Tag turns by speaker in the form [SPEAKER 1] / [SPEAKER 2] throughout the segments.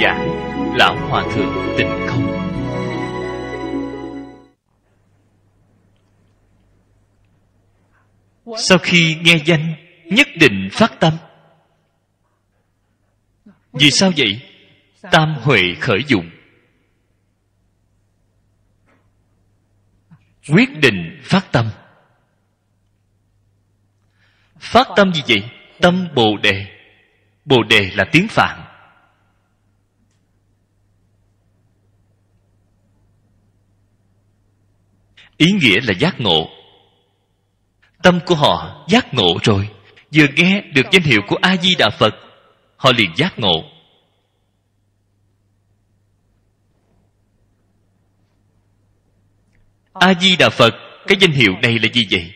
[SPEAKER 1] người lão hòa thượng tịnh không? Sau khi nghe danh, nhất định phát tâm. Vì sao vậy? Tam huệ khởi dụng. Quyết định phát tâm. Phát tâm gì vậy? Tâm bồ đề. Bồ đề là tiếng phạn. Ý nghĩa là giác ngộ. Tâm của họ giác ngộ rồi, vừa nghe được danh hiệu của a di đà phật, họ liền giác ngộ. A di đà phật, cái danh hiệu này là gì vậy?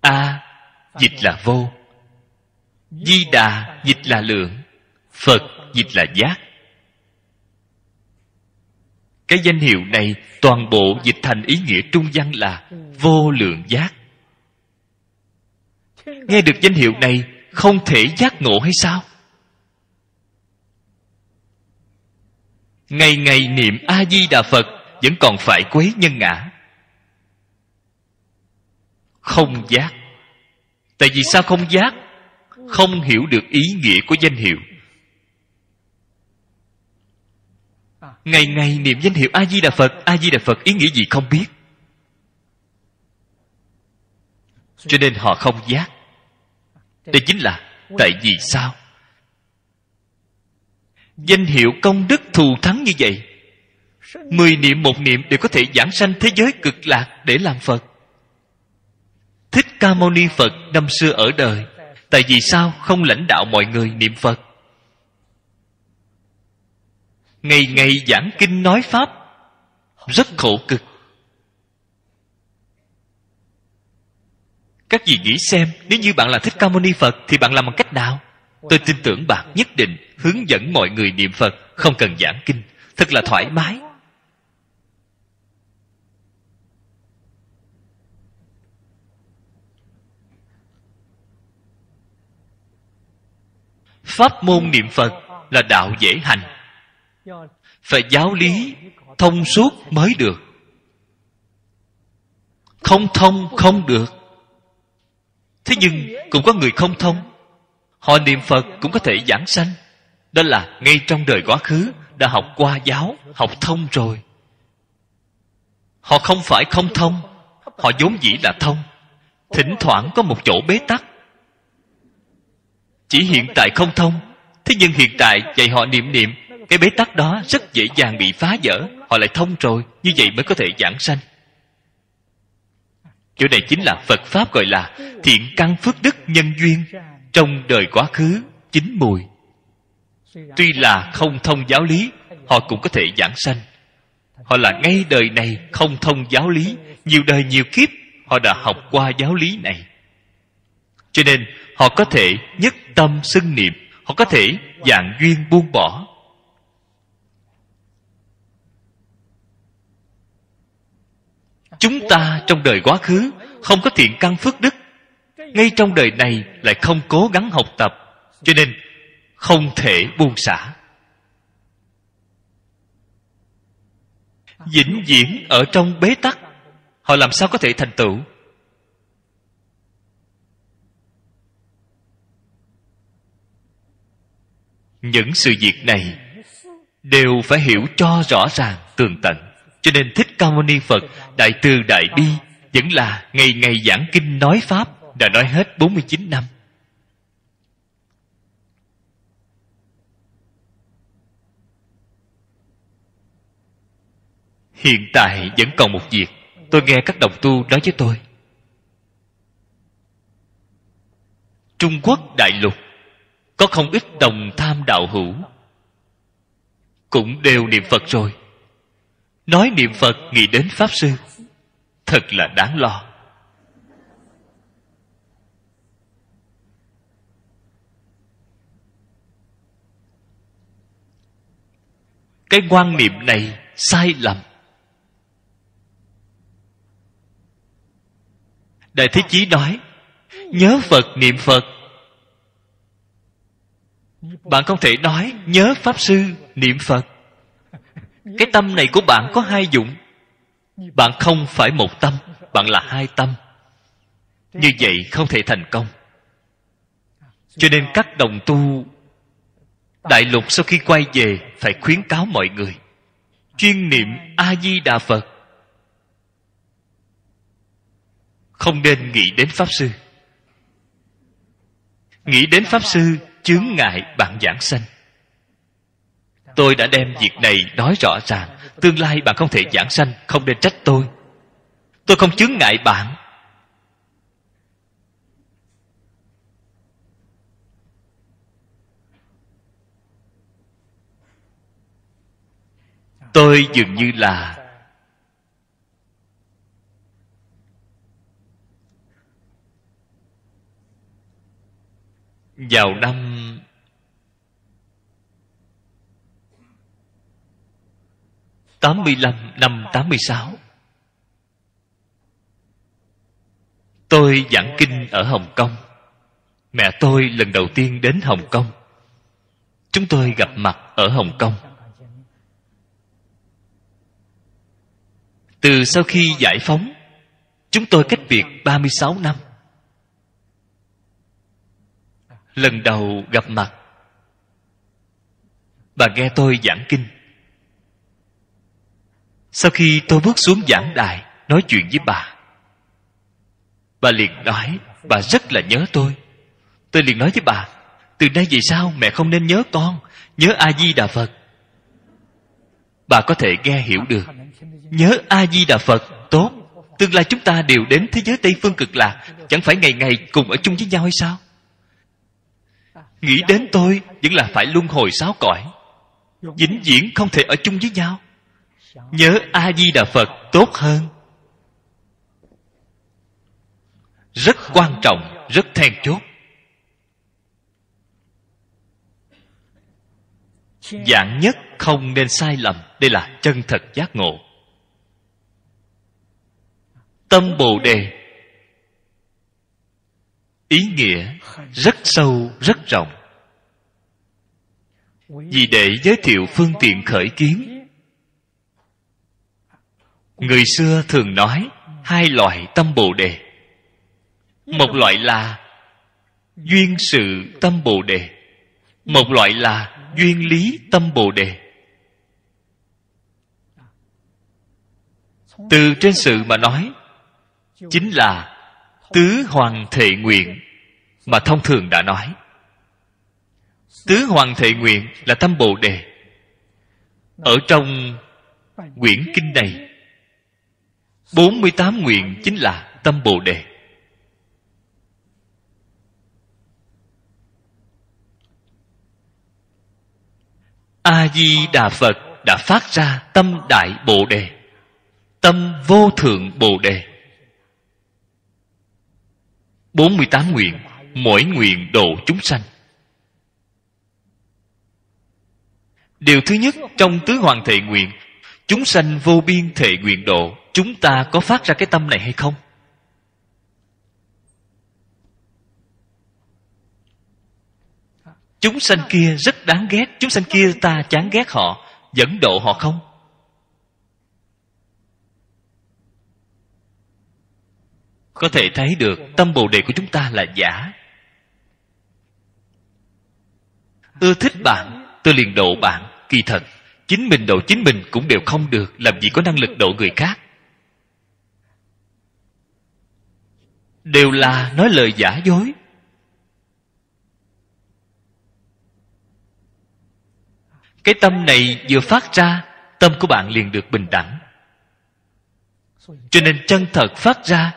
[SPEAKER 1] A, dịch là vô. Di đà dịch là lượng. Phật, dịch là giác cái danh hiệu này toàn bộ dịch thành ý nghĩa trung văn là vô lượng giác. Nghe được danh hiệu này, không thể giác ngộ hay sao? Ngày ngày niệm a di đà phật vẫn còn phải quấy nhân ngã. Không giác. Tại vì sao không giác? Không hiểu được ý nghĩa của danh hiệu. Ngày ngày niệm danh hiệu a di đà phật. A di đà phật ý nghĩa gì không biết. Cho nên họ không giác. Đây chính là tại vì sao? Danh hiệu công đức thù thắng như vậy. Mười niệm một niệm đều có thể giảng sanh thế giới cực lạc để làm phật. Thích ca mâu ni phật năm xưa ở đời. Tại vì sao không lãnh đạo mọi người niệm phật? Ngày ngày giảng kinh nói pháp. Rất khổ cực. Các vị nghĩ xem, nếu như bạn là thích ca mâu ni phật thì bạn làm bằng cách nào? Tôi tin tưởng bạn nhất định hướng dẫn mọi người niệm phật, không cần giảng kinh. Thật là thoải mái. Pháp môn niệm phật là đạo dễ hành phải giáo lý, thông suốt mới được. Không thông, không được. Thế nhưng cũng có người không thông. Họ niệm phật cũng có thể giảng sanh. Đó là ngay trong đời quá khứ đã học qua giáo, học thông rồi. Họ không phải không thông, họ vốn dĩ là thông. Thỉnh thoảng có một chỗ bế tắc. Chỉ hiện tại không thông, thế nhưng hiện tại dạy họ niệm niệm cái bế tắc đó rất dễ dàng bị phá vỡ, họ lại thông rồi, như vậy mới có thể giảng sanh. Chỗ này chính là phật pháp gọi là thiện căn phước đức nhân duyên, trong đời quá khứ, chín mùi. Tuy là không thông giáo lý, họ cũng có thể giảng sanh. Họ là ngay đời này không thông giáo lý, nhiều đời nhiều kiếp, họ đã học qua giáo lý này. Cho nên, họ có thể nhất tâm xưng niệm, họ có thể dạng duyên buông bỏ. Chúng ta trong đời quá khứ không có thiện căn phước đức. Ngay trong đời này lại không cố gắng học tập, cho nên không thể buông xả. Vĩnh viễn ở trong bế tắc, họ làm sao có thể thành tựu? Những sự việc này đều phải hiểu cho rõ ràng tường tận. Cho nên thích ca mâu ni phật đại từ đại bi vẫn là ngày ngày giảng kinh nói pháp, đã nói hết 49 năm. Hiện tại vẫn còn một việc, tôi nghe các đồng tu nói với tôi. Trung quốc đại lục, có không ít đồng tham đạo hữu, cũng đều niệm phật rồi nói niệm phật nghĩ đến pháp sư. Thật là đáng lo. Cái quan niệm này sai lầm. Đại thế chí nói, nhớ phật, niệm phật. Bạn không thể nói, nhớ pháp sư, niệm phật cái tâm này của bạn có hai dụng. Bạn không phải một tâm, bạn là hai tâm. Như vậy không thể thành công. Cho nên các đồng tu, đại lục sau khi quay về phải khuyến cáo mọi người. Chuyên niệm a di đà phật. Không nên nghĩ đến pháp sư. Nghĩ đến pháp sư, chướng ngại bạn giảng sanh tôi đã đem việc này nói rõ ràng. Tương lai bạn không thể giảng sanh, không nên trách tôi. Tôi không chướng ngại bạn. Tôi dường như là vào năm tám mươi lăm năm tám mươi sáu. Tôi giảng kinh ở hồng kông. Mẹ tôi lần đầu tiên đến hồng kông. Chúng tôi gặp mặt ở hồng kông. Từ sau khi giải phóng, chúng tôi cách biệt 36 năm. Lần đầu gặp mặt, bà nghe tôi giảng kinh sau khi tôi bước xuống giảng đài, nói chuyện với bà. Bà liền nói, bà rất là nhớ tôi. Tôi liền nói với bà, từ nay về sau mẹ không nên nhớ con, nhớ a di đà phật. Bà có thể nghe hiểu được. Nhớ a di đà phật tốt, tương lai chúng ta đều đến thế giới tây phương cực lạc, chẳng phải ngày ngày cùng ở chung với nhau hay sao? Nghĩ đến tôi, vẫn là phải luân hồi sáu cõi. Vĩnh viễn không thể ở chung với nhau nhớ a di đà phật tốt hơn. Rất quan trọng, rất then chốt. Dạng nhất không nên sai lầm, đây là chân thật giác ngộ. Tâm bồ đề, ý nghĩa rất sâu, rất rộng. Vì để giới thiệu phương tiện khởi kiến người xưa thường nói hai loại tâm bồ đề. Một loại là duyên sự tâm bồ đề. Một loại là duyên lý tâm bồ đề. Từ trên sự mà nói, chính là tứ hoàng thệ nguyện mà thông thường đã nói. Tứ hoàng thệ nguyện là tâm bồ đề. Ở trong quyển kinh này 48 nguyện chính là tâm bồ đề. A di đà phật đã phát ra tâm đại bồ đề, tâm vô thượng bồ đề. 48 nguyện, mỗi nguyện độ chúng sanh. Điều thứ nhất trong tứ hoàng thệ nguyện chúng sanh vô biên thệ nguyện độ, chúng ta có phát ra cái tâm này hay không? Chúng sanh kia rất đáng ghét, chúng sanh kia ta chán ghét họ, dẫn độ họ không? Có thể thấy được, tâm bồ đề của chúng ta là giả. Ưa thích bạn, tôi liền độ bạn, kỳ thật chính mình độ chính mình cũng đều không được, làm gì có năng lực độ người khác. Đều là nói lời giả dối. Cái tâm này vừa phát ra, tâm của bạn liền được bình đẳng. Cho nên chân thật phát ra,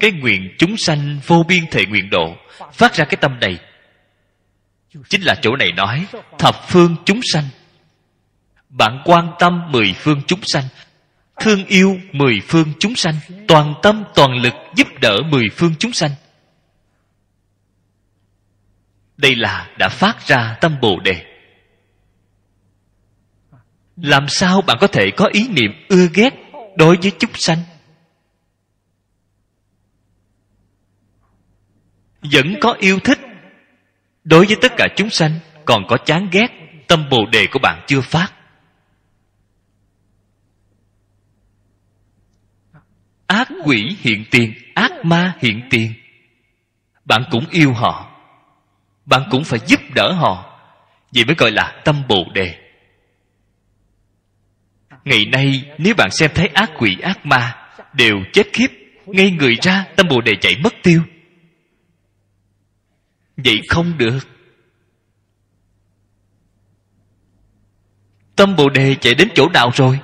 [SPEAKER 1] cái nguyện chúng sanh vô biên thể nguyện độ, phát ra cái tâm này. Chính là chỗ này nói, thập phương chúng sanh bạn quan tâm mười phương chúng sanh. Thương yêu mười phương chúng sanh. Toàn tâm, toàn lực giúp đỡ mười phương chúng sanh. Đây là đã phát ra tâm bồ đề. Làm sao bạn có thể có ý niệm ưa ghét đối với chúng sanh? Vẫn có yêu thích đối với tất cả chúng sanh, còn có chán ghét, tâm bồ đề của bạn chưa phát. Ác quỷ hiện tiền, ác ma hiện tiền. Bạn cũng yêu họ. Bạn cũng phải giúp đỡ họ. Vậy mới gọi là tâm bồ đề. Ngày nay, nếu bạn xem thấy ác quỷ, ác ma, đều chết khiếp, ngay người ra, tâm bồ đề chạy mất tiêu. Vậy không được. Tâm bồ đề chạy đến chỗ nào rồi?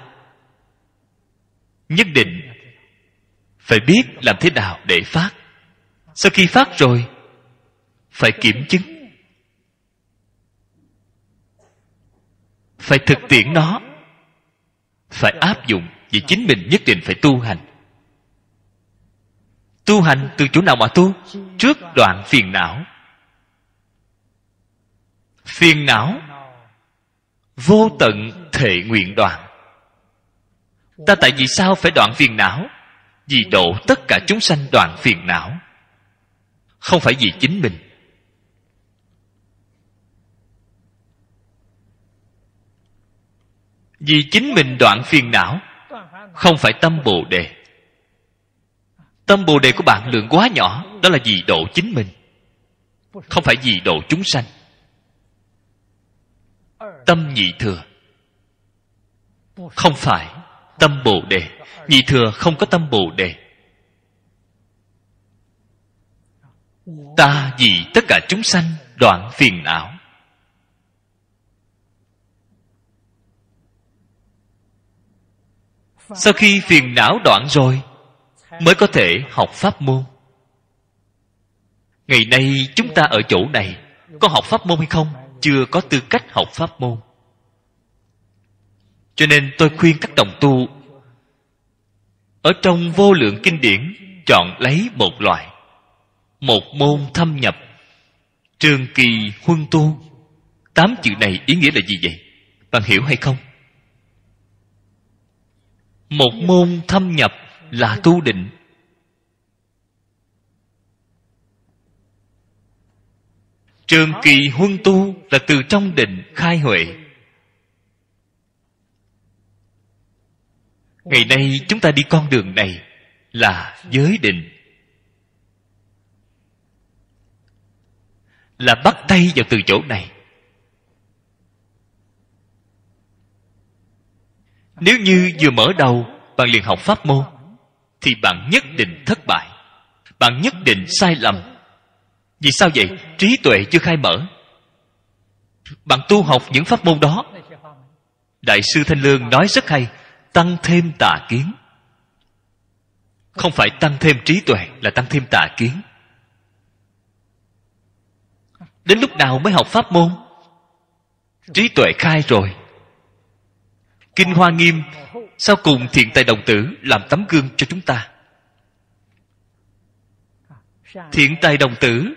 [SPEAKER 1] Nhất định phải biết làm thế nào để phát. Sau khi phát rồi, phải kiểm chứng. Phải thực tiễn nó. Phải áp dụng vì chính mình nhất định phải tu hành. Tu hành từ chỗ nào mà tu? Trước đoạn phiền não. Phiền não vô tận thể nguyện đoạn. Ta tại vì sao phải đoạn phiền não? Vì độ tất cả chúng sanh đoạn phiền não. Không phải vì chính mình. Vì chính mình đoạn phiền não, không phải tâm bồ đề. Tâm bồ đề của bạn lượng quá nhỏ, đó là vì độ chính mình, không phải vì độ chúng sanh. Tâm nhị thừa, không phải tâm bồ đề nhị thừa không có tâm bồ đề. Ta vì tất cả chúng sanh đoạn phiền não. Sau khi phiền não đoạn rồi, mới có thể học pháp môn. Ngày nay chúng ta ở chỗ này, có học pháp môn hay không? Chưa có tư cách học pháp môn. Cho nên tôi khuyên các đồng tu ở trong vô lượng kinh điển, chọn lấy một loại. Một môn thâm nhập. Trường kỳ huân tu. Tám chữ này ý nghĩa là gì vậy? Bạn hiểu hay không? Một môn thâm nhập là tu định. Trường kỳ huân tu là từ trong định khai huệ. Ngày nay chúng ta đi con đường này là giới định. Là bắt tay vào từ chỗ này. Nếu như vừa mở đầu bạn liền học pháp môn, thì bạn nhất định thất bại. Bạn nhất định sai lầm. Vì sao vậy? Trí tuệ chưa khai mở. Bạn tu học những pháp môn đó. Đại sư thanh lương nói rất hay tăng thêm tà kiến. Không phải tăng thêm trí tuệ là tăng thêm tà kiến. Đến lúc nào mới học pháp môn? Trí tuệ khai rồi. Kinh hoa nghiêm sau cùng thiện tài đồng tử làm tấm gương cho chúng ta? Thiện tài đồng tử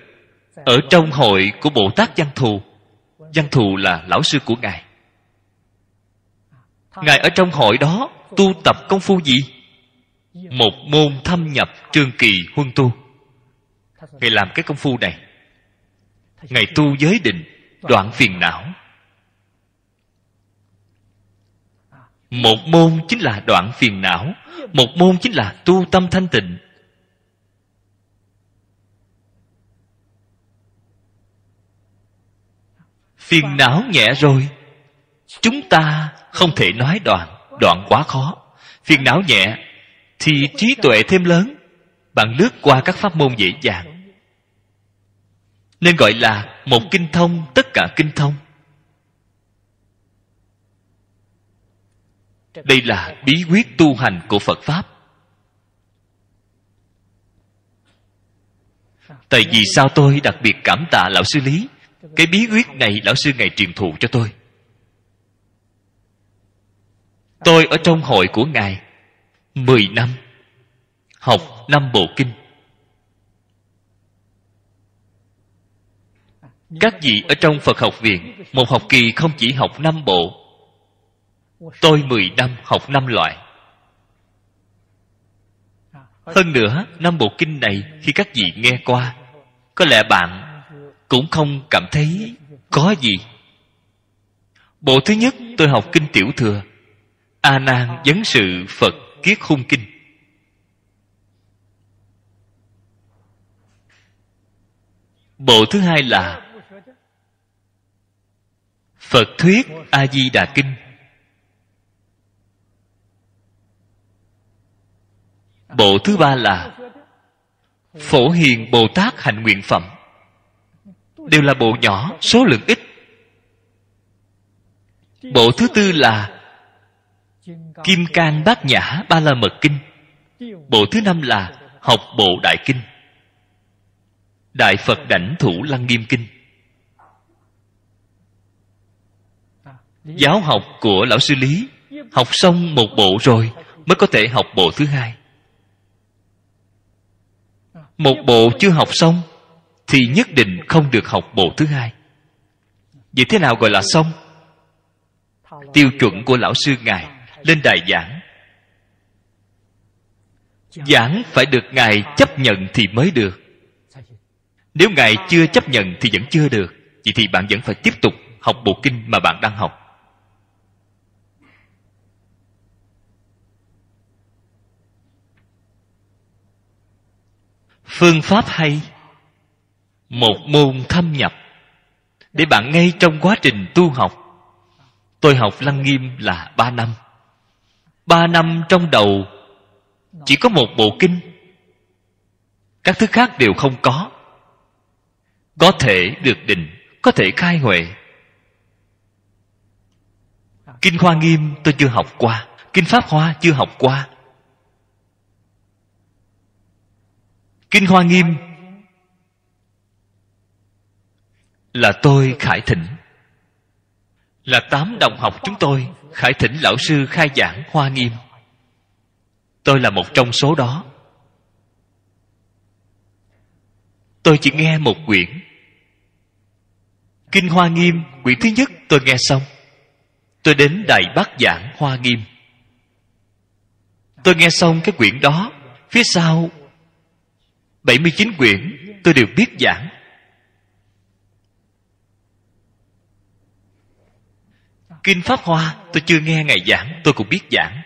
[SPEAKER 1] ở trong hội của bồ tát văn thù. Văn thù là lão sư của ngài ngài ở trong hội đó tu tập công phu gì? Một môn thâm nhập trường kỳ huân tu. Ngài làm cái công phu này. Ngài tu giới định đoạn phiền não. Một môn chính là đoạn phiền não. Một môn chính là tu tâm thanh tịnh. Phiền não nhẹ rồi, chúng ta không thể nói đoạn đoạn quá khó. Phiền não nhẹ, thì trí tuệ thêm lớn bạn lướt qua các pháp môn dễ dàng. Nên gọi là một kinh thông, tất cả kinh thông. Đây là bí quyết tu hành của phật pháp. Tại vì sao tôi đặc biệt cảm tạ lão sư lý? Cái bí quyết này lão sư ngày truyền thụ cho tôi tôi ở trong hội của ngài mười năm, học năm bộ kinh. Các vị ở trong phật học viện, một học kỳ không chỉ học năm bộ. Tôi mười năm học năm loại. Hơn nữa, năm bộ kinh này khi các vị nghe qua, có lẽ bạn cũng không cảm thấy có gì. Bộ thứ nhất tôi học kinh tiểu thừa a nan vấn sự phật kiết Khung kinh. Bộ thứ hai là phật thuyết a di đà kinh. Bộ thứ ba là phổ hiền bồ tát hạnh nguyện phẩm. Đều là bộ nhỏ, số lượng ít. Bộ thứ tư là kim cang bát nhã ba la mật kinh. Bộ thứ năm là học bộ đại kinh. Đại phật đảnh thủ lăng nghiêm kinh. Giáo học của lão sư lý. Học xong một bộ rồi mới có thể học bộ thứ hai. Một bộ chưa học xong thì nhất định không được học bộ thứ hai. Vậy thế nào gọi là xong? Tiêu chuẩn của lão sư ngài lên đài giảng. Giảng phải được ngài chấp nhận thì mới được. Nếu ngài chưa chấp nhận thì vẫn chưa được, vậy thì bạn vẫn phải tiếp tục học bộ kinh mà bạn đang học. Phương pháp hay. Một môn thâm nhập. Để bạn ngay trong quá trình tu học. Tôi học lăng nghiêm là ba năm ba năm trong đầu, chỉ có một bộ kinh. Các thứ khác đều không có. Có thể được định, có thể khai huệ. Kinh hoa nghiêm tôi chưa học qua, kinh pháp hoa chưa học qua. Kinh hoa nghiêm là tôi khải thỉnh là tám đồng học chúng tôi khải thỉnh lão sư khai giảng hoa nghiêm. Tôi là một trong số đó. Tôi chỉ nghe một quyển. Kinh hoa nghiêm, quyển thứ nhất tôi nghe xong. Tôi đến đài bắc giảng hoa nghiêm. Tôi nghe xong cái quyển đó, phía sau 79 quyển tôi đều biết giảng. Kinh Pháp Hoa, tôi chưa nghe Ngài giảng, Tôi cũng biết giảng.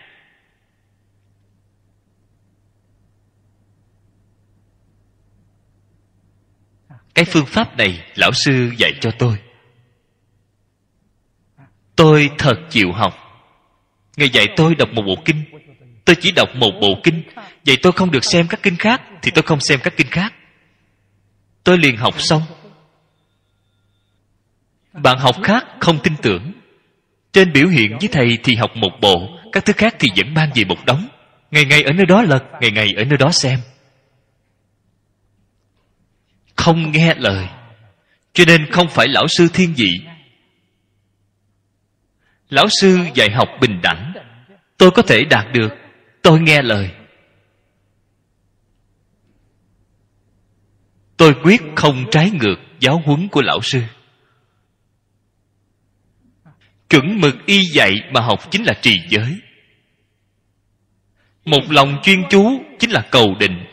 [SPEAKER 1] Cái phương pháp này Lão sư dạy cho tôi. Tôi thật chịu học. Ngài dạy tôi đọc một bộ kinh. Tôi chỉ đọc một bộ kinh. Vậy tôi không được xem các kinh khác, Thì tôi không xem các kinh khác. Tôi liền học xong. Bạn học khác không tin tưởng trên biểu hiện với thầy thì học một bộ, các thứ khác thì vẫn mang về một đống. Ngày ngày ở nơi đó lật, ngày ngày ở nơi đó xem. Không nghe lời, cho nên không phải lão sư thiên vị. Lão sư dạy học bình đẳng, tôi có thể đạt được, tôi nghe lời. Tôi quyết không trái ngược giáo huấn của lão sư chuẩn mực y dạy mà học chính là trì giới. Một lòng chuyên chú chính là cầu định.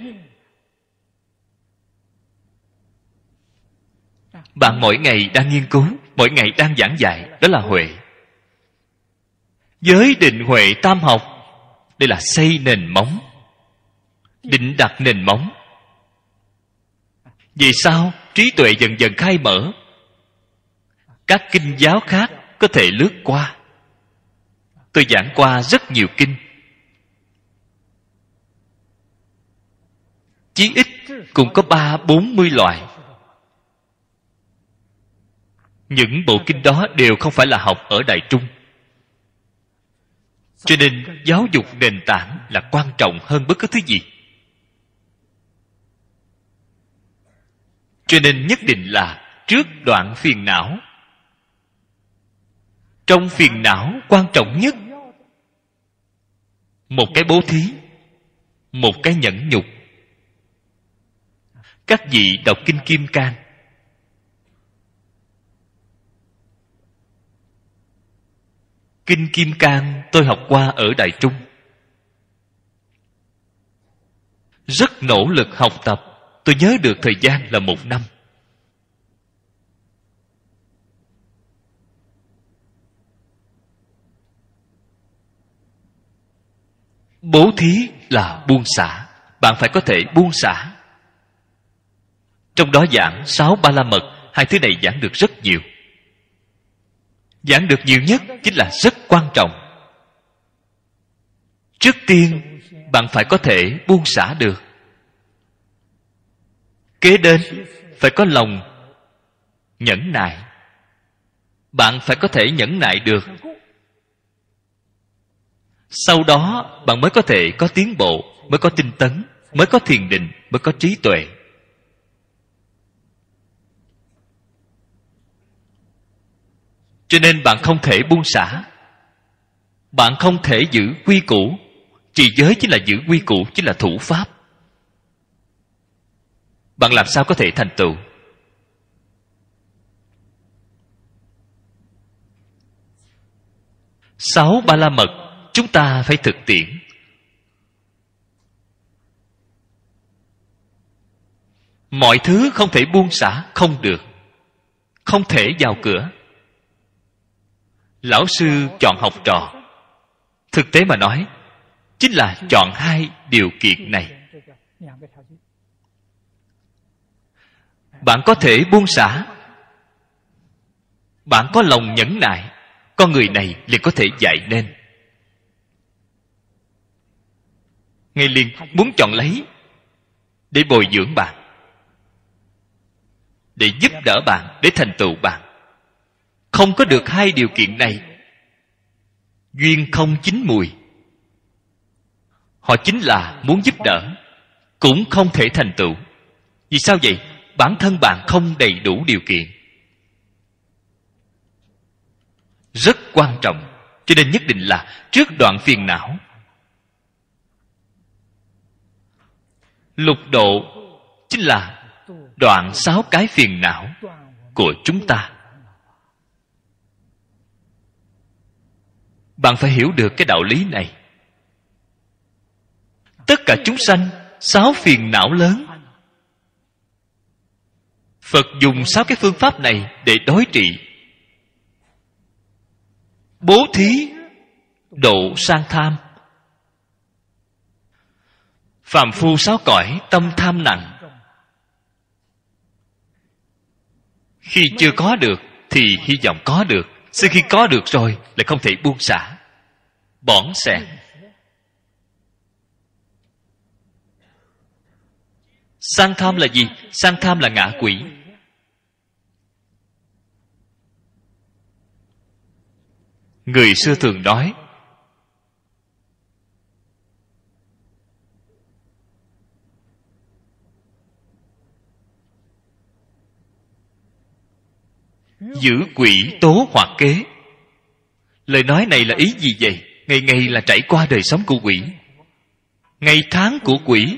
[SPEAKER 1] Bạn mỗi ngày đang nghiên cứu, mỗi ngày đang giảng dạy, đó là huệ. Giới định huệ tam học, đây là xây nền móng, định đặt nền móng. Vì sao trí tuệ dần dần khai mở? Các kinh giáo khác có thể lướt qua. Tôi giảng qua rất nhiều kinh. Chí ít cũng có ba, bốn mươi loại. Những bộ kinh đó đều không phải là học ở đại trung. Cho nên giáo dục nền tảng là quan trọng hơn bất cứ thứ gì. Cho nên nhất định là trước đoạn phiền não trong phiền não quan trọng nhất. Một cái bố thí, một cái nhẫn nhục. Các vị đọc kinh kim cang. Kinh kim cang tôi học qua ở đại trung. Rất nỗ lực học tập. Tôi nhớ được thời gian là một năm. Bố thí là buông xả. Bạn phải có thể buông xả. Trong đó giảng sáu ba la mật, hai thứ này giảng được rất nhiều. Giảng được nhiều nhất chính là rất quan trọng. Trước tiên, bạn phải có thể buông xả được. Kế đến, phải có lòng nhẫn nại. Bạn phải có thể nhẫn nại được sau đó, bạn mới có thể có tiến bộ, mới có tinh tấn, mới có thiền định, mới có trí tuệ. Cho nên bạn không thể buông xả. Bạn không thể giữ quy củ. Trì giới chính là giữ quy củ, chính là thủ pháp. Bạn làm sao có thể thành tựu? Sáu ba la mật chúng ta phải thực tiễn. Mọi thứ không thể buông xả, không được. Không thể vào cửa. Lão sư chọn học trò. Thực tế mà nói, chính là chọn hai điều kiện này. Bạn có thể buông xả. Bạn có lòng nhẫn nại. Con người này liền có thể dạy nên. Ngay liền, muốn chọn lấy, để bồi dưỡng bạn, để giúp đỡ bạn, để thành tựu bạn. Không có được hai điều kiện này, duyên không chín mùi. Họ chính là muốn giúp đỡ, cũng không thể thành tựu. Vì sao vậy? Bản thân bạn không đầy đủ điều kiện. Rất quan trọng, cho nên nhất định là trước đoạn phiền não lục độ chính là đoạn sáu cái phiền não của chúng ta. Bạn phải hiểu được cái đạo lý này. Tất cả chúng sanh, sáu phiền não lớn. Phật dùng sáu cái phương pháp này để đối trị. Bố thí độ sang tham phàm phu sáu cõi, tâm tham nặng. Khi chưa có được, thì hy vọng có được. Sau khi có được rồi, lại không thể buông xả. Bỏng sẻn sang tham là gì? Sang tham là ngã quỷ. Người xưa thường nói giữ quỷ tố hoặc kế. Lời nói này là ý gì vậy? Ngày ngày là trải qua đời sống của quỷ. Ngày tháng của quỷ.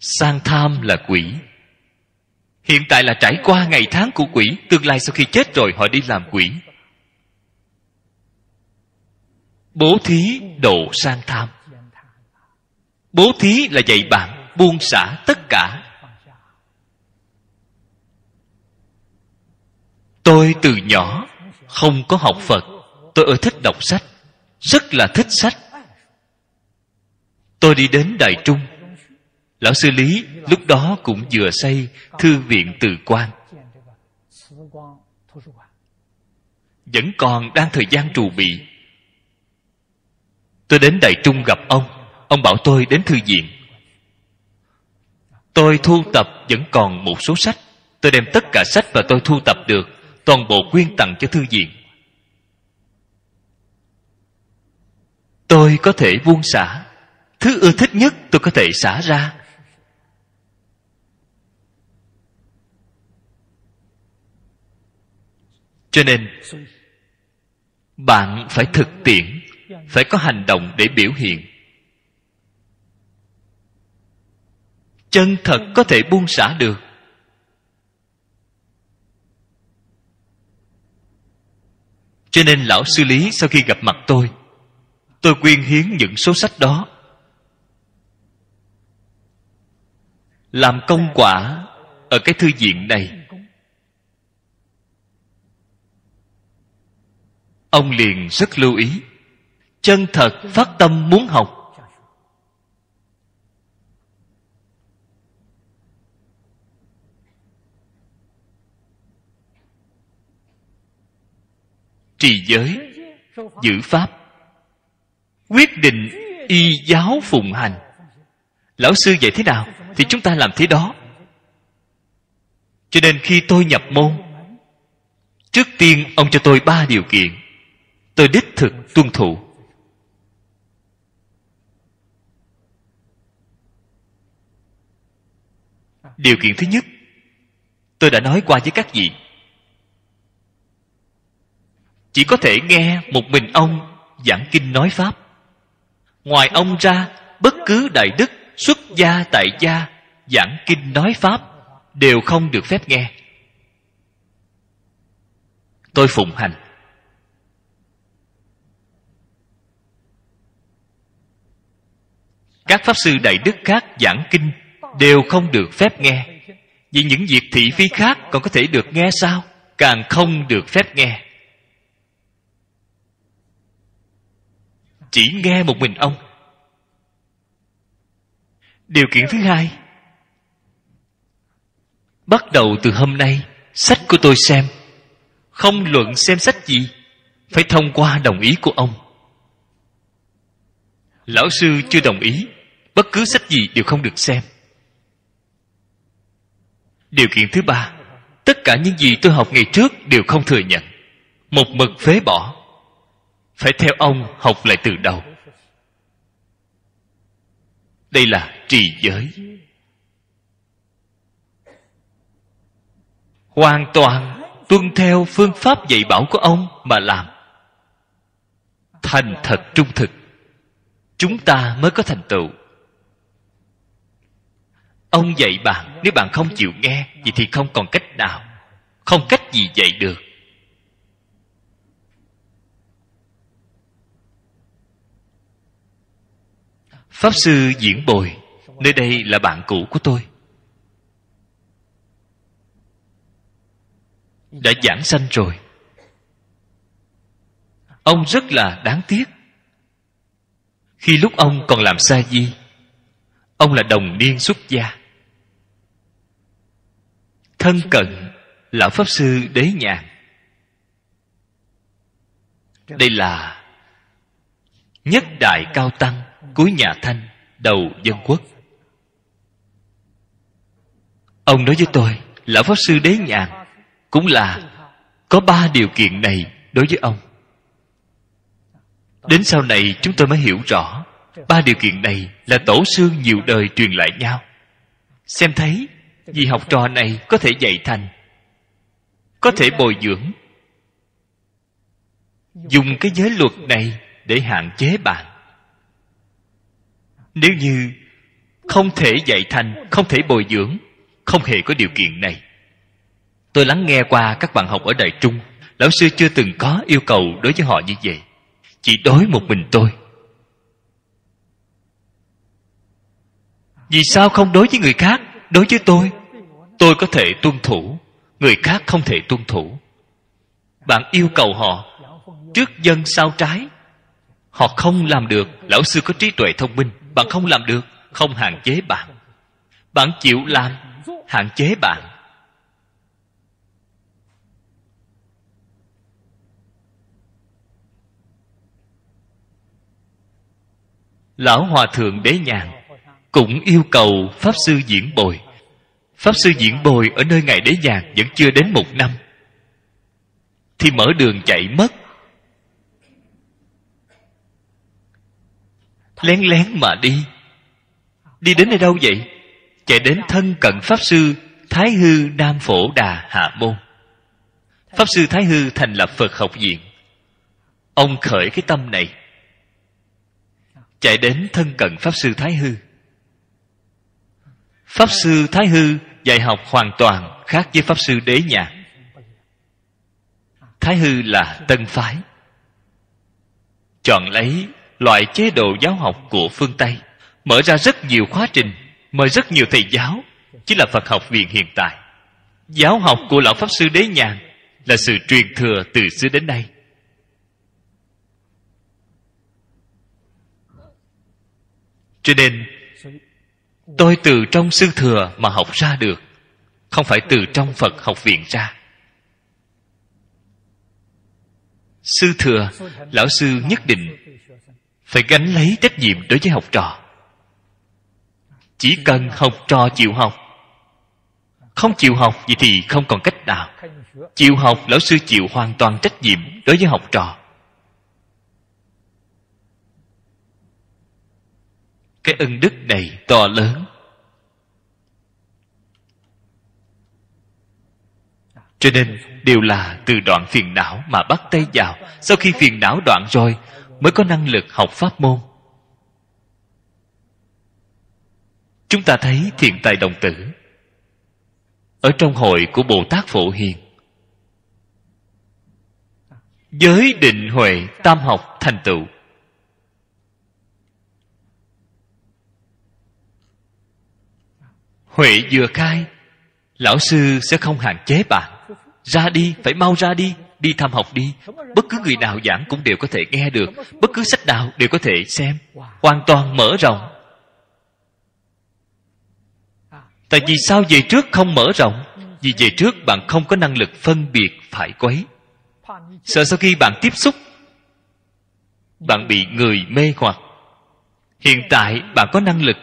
[SPEAKER 1] Sang tham là quỷ. Hiện tại là trải qua ngày tháng của quỷ, tương lai sau khi chết rồi họ đi làm quỷ. Bố thí độ sang tham. Bố thí là dạy bạn buông xả tất cả. Tôi từ nhỏ không có học phật. Tôi ưa thích đọc sách, rất là thích sách. Tôi đi đến đại trung. Lão sư lý lúc đó cũng vừa xây thư viện từ quan. Vẫn còn đang thời gian trù bị. Tôi đến đại trung gặp ông. Ông bảo tôi đến thư viện. Tôi thu tập vẫn còn một số sách. Tôi đem tất cả sách và tôi thu tập được toàn bộ quyên tặng cho thư viện. Tôi có thể buông xả. Thứ ưa thích nhất tôi có thể xả ra. Cho nên, bạn phải thực tiễn, phải có hành động để biểu hiện. Chân thật có thể buông xả được. Cho nên lão sư lý sau khi gặp mặt tôi tôi quyên hiến những số sách đó. Làm công quả ở cái thư viện này. Ông liền rất lưu ý. Chân thật phát tâm muốn học trì giới, giữ pháp, quyết định y giáo phụng hành. Lão sư dạy thế nào thì chúng ta làm thế đó. Cho nên khi tôi nhập môn, trước tiên ông cho tôi ba điều kiện. Tôi đích thực tuân thủ. Điều kiện thứ nhất, tôi đã nói qua với các vị chỉ có thể nghe một mình ông giảng kinh nói pháp. Ngoài ông ra, bất cứ đại đức, xuất gia, tại gia giảng kinh nói pháp đều không được phép nghe. Tôi phụng hành. Các pháp sư đại đức khác giảng kinh đều không được phép nghe. Vì những việc thị phi khác còn có thể được nghe sao? Càng không được phép nghe. Chỉ nghe một mình ông. Điều kiện thứ hai, bắt đầu từ hôm nay, sách của tôi xem. Không luận xem sách gì, phải thông qua đồng ý của ông. Lão sư chưa đồng ý, bất cứ sách gì đều không được xem. Điều kiện thứ ba, tất cả những gì tôi học ngày trước đều không thừa nhận. Một mực phế bỏ phải theo ông học lại từ đầu. Đây là trì giới. Hoàn toàn tuân theo phương pháp dạy bảo của ông mà làm. Thành thật trung thực. Chúng ta mới có thành tựu. Ông dạy bạn, nếu bạn không chịu nghe, vậy thì không còn cách nào, không cách gì dạy được. Pháp sư diễn bồi, nơi đây là bạn cũ của tôi. Đã giảng sanh rồi. Ông rất là đáng tiếc. Khi lúc ông còn làm sa di, ông là đồng niên xuất gia. Thân cận lão pháp sư đế nhàn đây là nhất đại cao tăng cuối nhà thanh, đầu dân quốc. Ông nói với tôi, lão pháp sư đế nhàn cũng là có ba điều kiện này đối với ông. Đến sau này chúng tôi mới hiểu rõ, ba điều kiện này là tổ sư nhiều đời truyền lại nhau. Xem thấy vì học trò này có thể dạy thành, có thể bồi dưỡng. Dùng cái giới luật này để hạn chế bạn nếu như không thể dạy thành không thể bồi dưỡng, không hề có điều kiện này. Tôi lắng nghe qua các bạn học ở đại trung, lão sư chưa từng có yêu cầu đối với họ như vậy. Chỉ đối một mình tôi. Vì sao không đối với người khác? Đối với tôi tôi có thể tuân thủ, người khác không thể tuân thủ. Bạn yêu cầu họ trước dân sau trái. Họ không làm được, lão sư có trí tuệ thông minh bạn không làm được, không hạn chế bạn. Bạn chịu làm, hạn chế bạn. Lão hòa thượng đế nhàn cũng yêu cầu pháp sư diễn bồi. Pháp sư diễn bồi ở nơi ngài đế nhàn vẫn chưa đến một năm. Thì mở đường chạy mất. Lén lén mà đi. Đi đến nơi đâu vậy? Chạy đến thân cận pháp sư thái hư nam phổ đà hạ môn. Pháp sư thái hư thành lập phật học viện. Ông khởi cái tâm này. Chạy đến thân cận pháp sư thái hư. Pháp sư thái hư dạy học hoàn toàn khác với pháp sư đế nhạc. Thái hư là tân phái. Chọn lấy loại chế độ giáo học của phương tây. Mở ra rất nhiều khóa trình, mời rất nhiều thầy giáo. Chính là phật học viện hiện tại. Giáo học của lão pháp sư đế nhàn là sự truyền thừa từ xưa đến nay. Cho nên, tôi từ trong sư thừa mà học ra được, không phải từ trong phật học viện ra. Sư thừa, lão sư nhất định phải gánh lấy trách nhiệm đối với học trò. Chỉ cần học trò chịu học. Không chịu học vậy thì không còn cách nào. Chịu học, lão sư chịu hoàn toàn trách nhiệm đối với học trò. Cái ân đức này to lớn. Cho nên, đều là từ đoạn phiền não mà bắt tay vào. Sau khi phiền não đoạn rồi mới có năng lực học pháp môn. Chúng ta thấy thiện tài đồng tử ở trong hội của bồ tát phổ hiền. Giới định huệ tam học thành tựu. Huệ vừa khai, lão sư sẽ không hạn chế bạn. Ra đi, phải mau ra đi đi thăm học đi. Bất cứ người nào giảng cũng đều có thể nghe được. Bất cứ sách nào đều có thể xem. Hoàn toàn mở rộng. Tại vì sao về trước không mở rộng? Vì về trước bạn không có năng lực phân biệt phải quấy. Sợ sau khi bạn tiếp xúc, bạn bị người mê hoặc. Hiện tại bạn có năng lực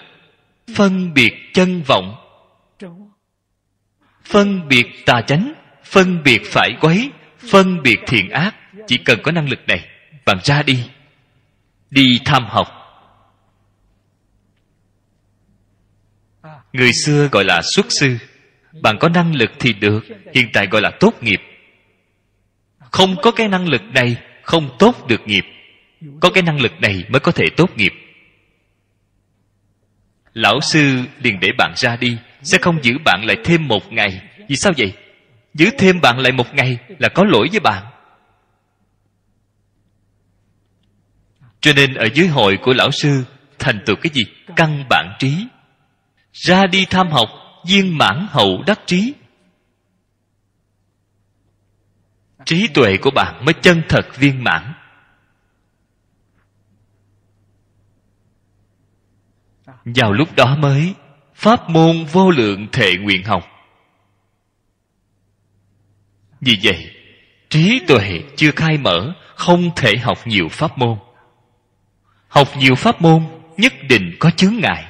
[SPEAKER 1] phân biệt chân vọng, phân biệt tà chánh, phân biệt phải quấy phân biệt thiện ác, chỉ cần có năng lực này, bạn ra đi. Đi tham học. Người xưa gọi là xuất sư. Bạn có năng lực thì được, hiện tại gọi là tốt nghiệp. Không có cái năng lực này, không tốt được nghiệp. Có cái năng lực này mới có thể tốt nghiệp. Lão sư liền để bạn ra đi, sẽ không giữ bạn lại thêm một ngày. Vì sao vậy? Giữ thêm bạn lại một ngày là có lỗi với bạn. Cho nên ở dưới hội của lão sư thành tựu cái gì? Căn bản trí. Ra đi tham học, viên mãn hậu đắc trí. Trí tuệ của bạn mới chân thật viên mãn. Vào lúc đó mới, pháp môn vô lượng thệ nguyện học vì vậy, trí tuệ chưa khai mở, không thể học nhiều pháp môn. Học nhiều pháp môn, nhất định có chướng ngại.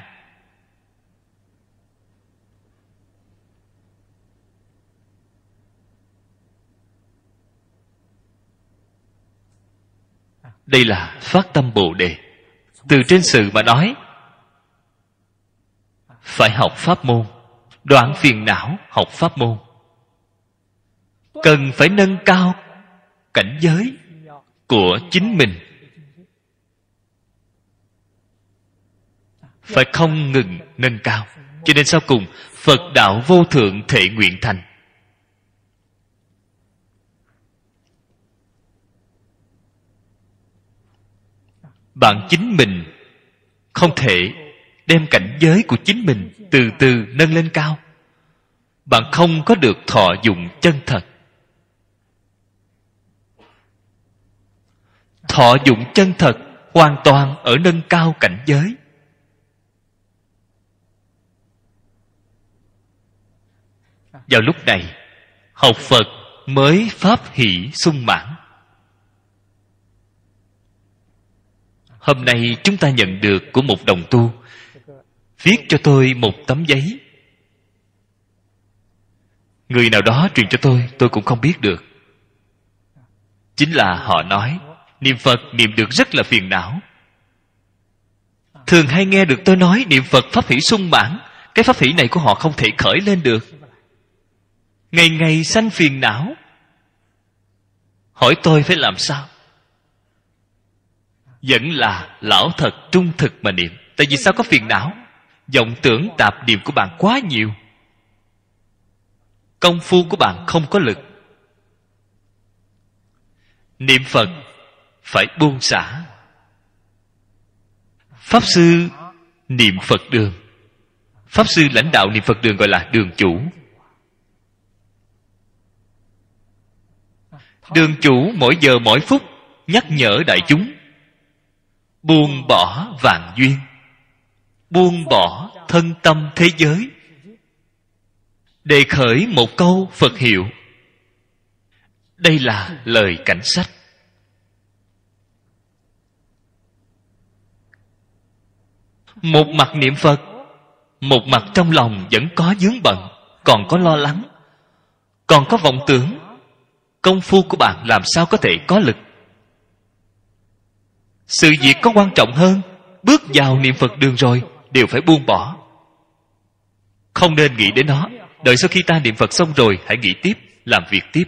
[SPEAKER 1] Đây là phát tâm bồ đề. Từ trên sự mà nói, phải học pháp môn. Đoạn phiền não học pháp môn cần phải nâng cao cảnh giới của chính mình. Phải không ngừng nâng cao. Cho nên sau cùng, phật đạo vô thượng thể nguyện thành. Bạn chính mình không thể đem cảnh giới của chính mình từ từ nâng lên cao. Bạn không có được thọ dụng chân thật. Thọ dụng chân thật hoàn toàn ở nâng cao cảnh giới. Vào lúc này, học phật mới pháp hỷ sung mãn. Hôm nay chúng ta nhận được của một đồng tu. Viết cho tôi một tấm giấy. Người nào đó truyền cho tôi tôi cũng không biết được. Chính là họ nói niệm phật niệm được rất là phiền não. Thường hay nghe được tôi nói niệm phật pháp hỷ sung mãn, cái pháp hỷ này của họ không thể khởi lên được. Ngày ngày sanh phiền não. Hỏi tôi phải làm sao? Vẫn là lão thật trung thực mà niệm. Tại vì sao có phiền não? Vọng tưởng tạp niệm của bạn quá nhiều. Công phu của bạn không có lực. Niệm phật phải buông xả. Pháp sư niệm phật đường. Pháp sư lãnh đạo niệm phật đường gọi là đường chủ. Đường chủ mỗi giờ mỗi phút nhắc nhở đại chúng. Buông bỏ vạn duyên. Buông bỏ thân tâm thế giới. Đề khởi một câu phật hiệu. Đây là lời cảnh sách. Một mặt niệm phật, một mặt trong lòng vẫn có dướng bận, còn có lo lắng, còn có vọng tưởng. Công phu của bạn làm sao có thể có lực? Sự việc có quan trọng hơn, bước vào niệm phật đường rồi, đều phải buông bỏ. Không nên nghĩ đến nó, đợi sau khi ta niệm phật xong rồi, hãy nghĩ tiếp, làm việc tiếp.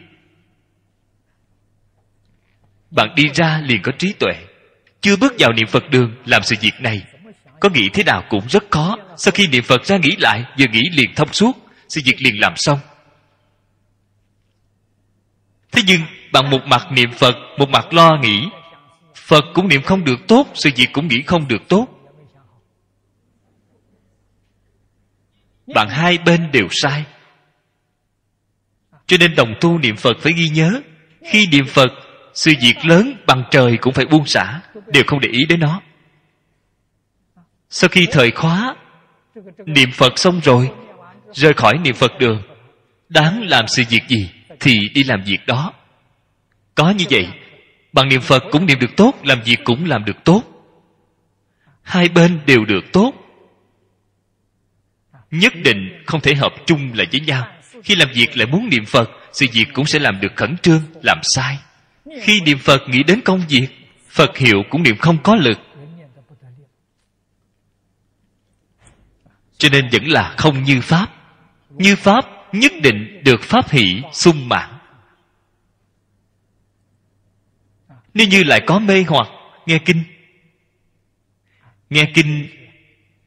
[SPEAKER 1] Bạn đi ra liền có trí tuệ. Chưa bước vào niệm phật đường, làm sự việc này có nghĩ thế nào cũng rất khó. Sau khi niệm phật ra nghĩ lại, vừa nghĩ liền thông suốt. Sự việc liền làm xong. Thế nhưng, bằng một mặt niệm phật, một mặt lo nghĩ, phật cũng niệm không được tốt, sự việc cũng nghĩ không được tốt. Bạn hai bên đều sai. Cho nên đồng tu niệm phật phải ghi nhớ, khi niệm phật, sự việc lớn bằng trời cũng phải buông xả, đều không để ý đến nó sau khi thời khóa, niệm phật xong rồi, rời khỏi niệm phật đường. Đáng làm sự việc gì thì đi làm việc đó. Có như vậy, bằng niệm phật cũng niệm được tốt, làm việc cũng làm được tốt. Hai bên đều được tốt. Nhất định không thể hợp chung lại với nhau. Khi làm việc lại muốn niệm phật, sự việc cũng sẽ làm được khẩn trương, làm sai. Khi niệm phật nghĩ đến công việc, phật hiệu cũng niệm không có lực. Cho nên vẫn là không như pháp. Như pháp nhất định được pháp hỷ sung mãn. Nếu như lại có mê hoặc, nghe kinh. Nghe kinh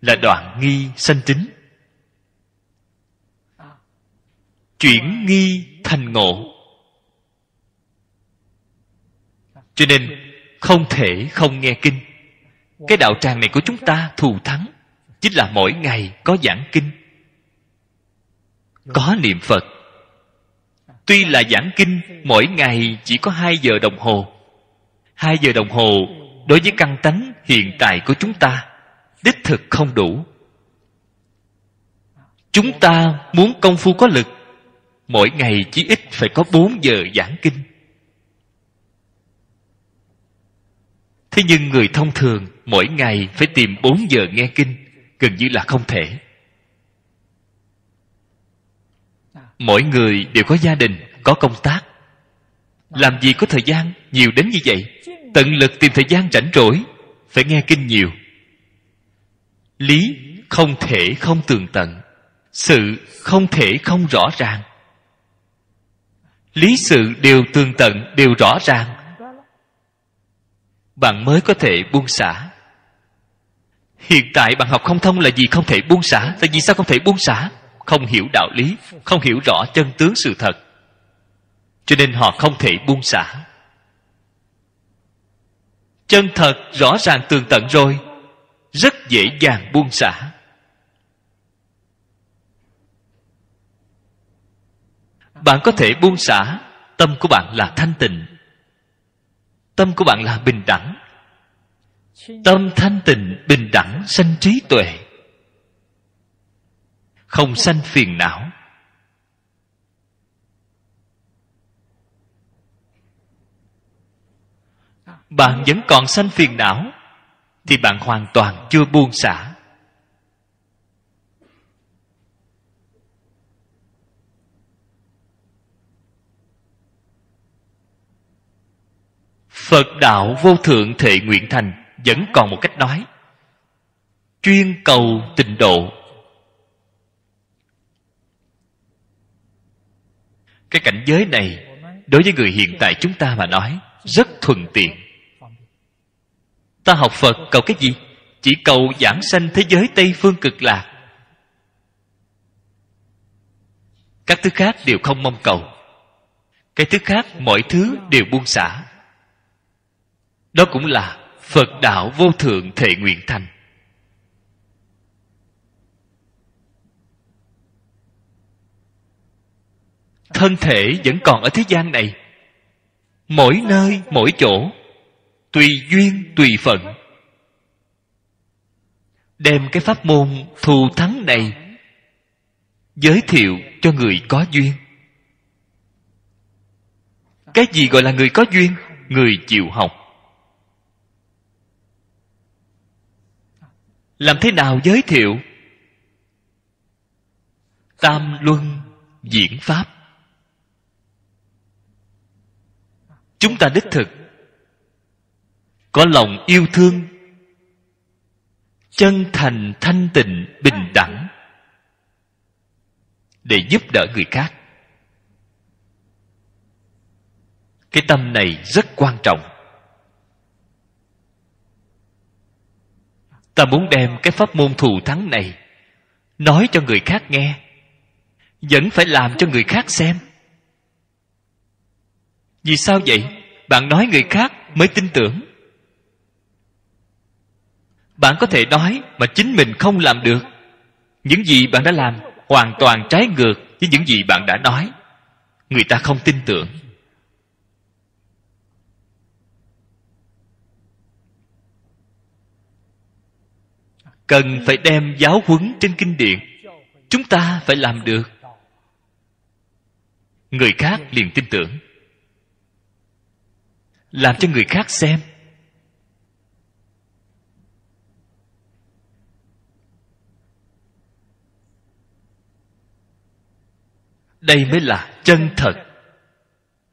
[SPEAKER 1] là đoạn nghi sanh tính. Chuyển nghi thành ngộ. Cho nên không thể không nghe kinh. Cái đạo tràng này của chúng ta thù thắng chính là mỗi ngày có giảng kinh. Có niệm phật. Tuy là giảng kinh, mỗi ngày chỉ có hai giờ đồng hồ. Hai giờ đồng hồ đối với căn tánh hiện tại của chúng ta, đích thực không đủ. Chúng ta muốn công phu có lực, mỗi ngày chỉ ít phải có bốn giờ giảng kinh. Thế nhưng người thông thường mỗi ngày phải tìm bốn giờ nghe kinh gần như là không thể. Mỗi người đều có gia đình có công tác. Làm gì có thời gian nhiều đến như vậy? Tận lực tìm thời gian rảnh rỗi phải nghe kinh nhiều. Lý không thể không tường tận sự không thể không rõ ràng. Lý sự đều tường tận đều rõ ràng. Bạn mới có thể buông xả hiện tại bạn học không thông là gì không thể buông xả, là vì sao không thể buông xả? Không hiểu đạo lý, không hiểu rõ chân tướng sự thật. Cho nên họ không thể buông xả. Chân thật rõ ràng tường tận rồi, rất dễ dàng buông xả. Bạn có thể buông xả, tâm của bạn là thanh tịnh. Tâm của bạn là bình đẳng tâm thanh tịnh, bình đẳng, sanh trí tuệ. Không sanh phiền não. Bạn vẫn còn sanh phiền não, thì bạn hoàn toàn chưa buông xả. Phật đạo vô thượng thệ nguyện thành vẫn còn một cách nói. Chuyên cầu tịnh độ. Cái cảnh giới này đối với người hiện tại chúng ta mà nói rất thuận tiện. Ta học phật cầu cái gì? Chỉ cầu giảng sanh thế giới tây phương cực lạc. Các thứ khác đều không mong cầu. Cái thứ khác mọi thứ đều buông xả. Đó cũng là Phật Đạo Vô Thượng Thệ Nguyện Thành. Thân thể vẫn còn ở thế gian này. Mỗi nơi, mỗi chỗ Tùy duyên, tùy phận. Đem cái pháp môn thù thắng này Giới thiệu cho người có duyên. Cái gì gọi là người có duyên? Người chịu học. Làm thế nào giới thiệu? Tam luân diễn pháp. Chúng ta đích thực. Có lòng yêu thương. Chân thành thanh tịnh bình đẳng. Để giúp đỡ người khác. Cái tâm này rất quan trọng. Ta muốn đem cái pháp môn thù thắng này nói cho người khác nghe. Vẫn phải làm cho người khác xem. Vì sao vậy? Bạn nói người khác mới tin tưởng. Bạn có thể nói mà chính mình không làm được. Những gì bạn đã làm hoàn toàn trái ngược với những gì bạn đã nói. Người ta không tin tưởng. Cần phải đem giáo huấn trên kinh điển. Chúng ta phải làm được. Người khác liền tin tưởng. Làm cho người khác xem. Đây mới là chân thật.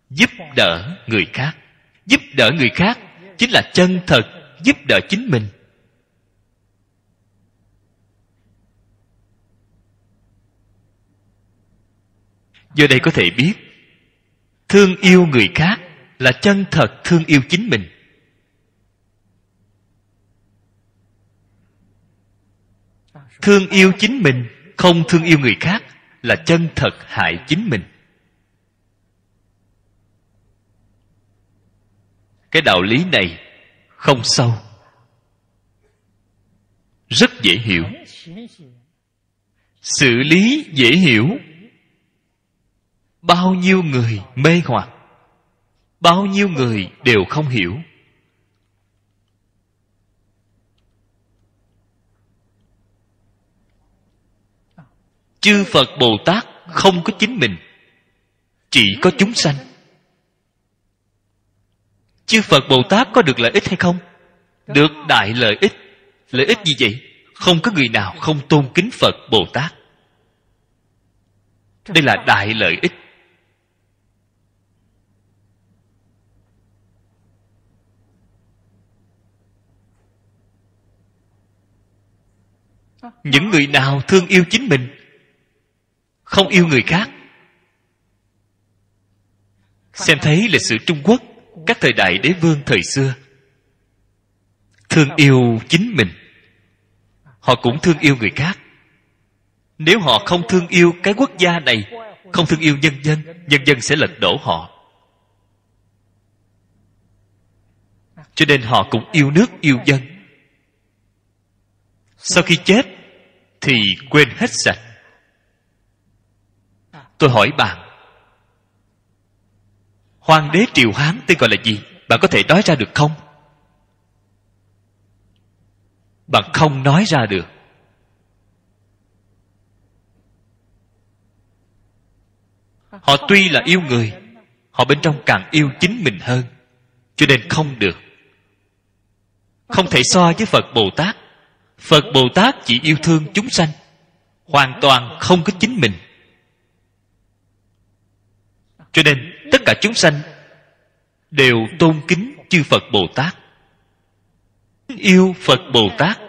[SPEAKER 1] Giúp đỡ người khác. Giúp đỡ người khác chính là chân thật. Giúp đỡ chính mình. Do đây có thể biết, thương yêu người khác là chân thật thương yêu chính mình. Thương yêu chính mình, không thương yêu người khác là chân thật hại chính mình. Cái đạo lý này không sâu, rất dễ hiểu. Xử lý dễ hiểu bao nhiêu người mê hoặc? Bao nhiêu người đều không hiểu? Chư phật bồ tát không có chính mình, chỉ có chúng sanh. Chư phật bồ tát có được lợi ích hay không? Được đại lợi ích. Lợi ích gì vậy? Không có người nào không tôn kính phật bồ tát. Đây là đại lợi ích. Những người nào thương yêu chính mình, không yêu người khác. Xem thấy lịch sử trung quốc, các thời đại đế vương thời xưa, thương yêu chính mình, họ cũng thương yêu người khác. Nếu họ không thương yêu cái quốc gia này, không thương yêu nhân dân nhân dân sẽ lật đổ họ. Cho nên họ cũng yêu nước, yêu dân sau khi chết, thì quên hết sạch. Tôi hỏi bạn hoàng đế triều hán tên gọi là gì? Bạn có thể nói ra được không? Bạn không nói ra được. Họ tuy là yêu người, họ bên trong càng yêu chính mình hơn, cho nên không được. Không thể so với phật bồ tát phật bồ tát chỉ yêu thương chúng sanh, hoàn toàn không có chính mình. Cho nên, tất cả chúng sanh đều tôn kính chư phật bồ tát. Yêu phật bồ tát.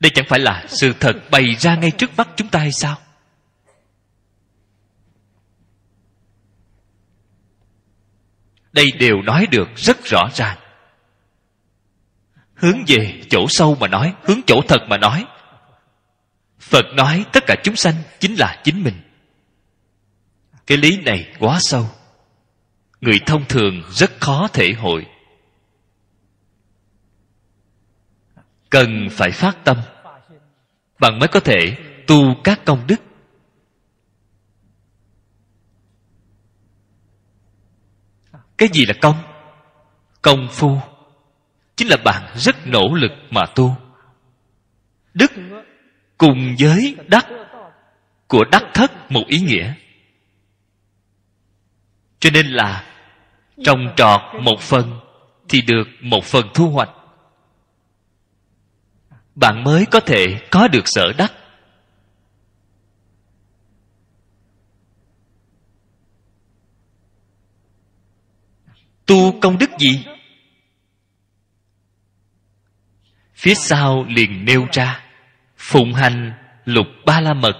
[SPEAKER 1] Đây chẳng phải là sự thật bày ra ngay trước mắt chúng ta hay sao? Đây đều nói được rất rõ ràng. Hướng về chỗ sâu mà nói, Hướng chỗ thật mà nói. Phật nói tất cả chúng sanh chính là chính mình. Cái lý này quá sâu. Người thông thường rất khó thể hội. Cần phải phát tâm. Bạn mới có thể tu các công đức. Cái gì là công? Công phu chính là bạn rất nỗ lực mà tu. Đức cùng với đắc của đắc thất một ý nghĩa. Cho nên là trồng trọt một phần thì được một phần thu hoạch. Bạn mới có thể có được sở đắc. Tu công đức gì? Phía sau liền nêu ra, phụng hành lục ba la mật.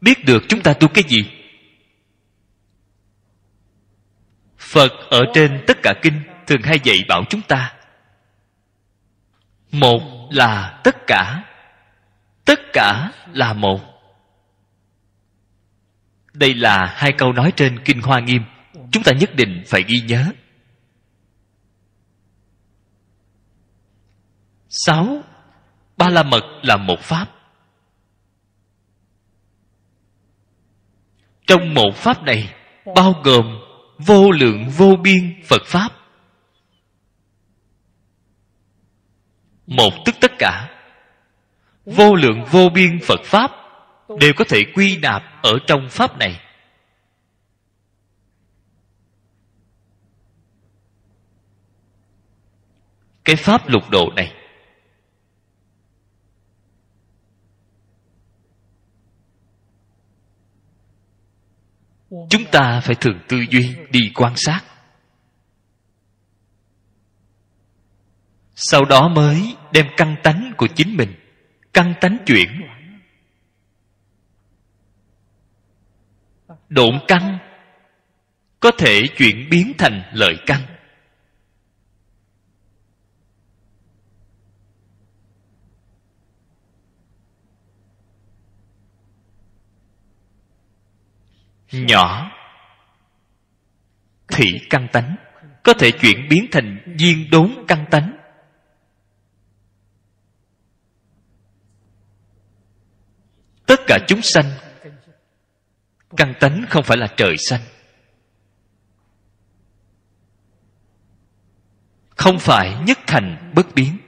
[SPEAKER 1] Biết được chúng ta tu cái gì? Phật ở trên tất cả kinh thường hay dạy bảo chúng ta. Một là tất cả tất cả là một đây là hai câu nói trên kinh hoa nghiêm. Chúng ta nhất định phải ghi nhớ. Sáu, ba la mật là một pháp. Trong một pháp này, bao gồm vô lượng vô biên phật pháp. Một tức tất cả. Vô lượng vô biên phật pháp đều có thể quy nạp ở trong pháp này. Cái pháp lục độ này, chúng ta phải thường tư duy, đi quan sát. Sau đó mới đem căn tánh của chính mình, căn tánh chuyển độn căn, có thể chuyển biến thành lợi căn. Nhỏ, thị căn tánh, có thể chuyển biến thành viên đốn căn tánh. Tất cả chúng sanh căn tánh không phải là trời xanh. Không phải nhất thành bất biến.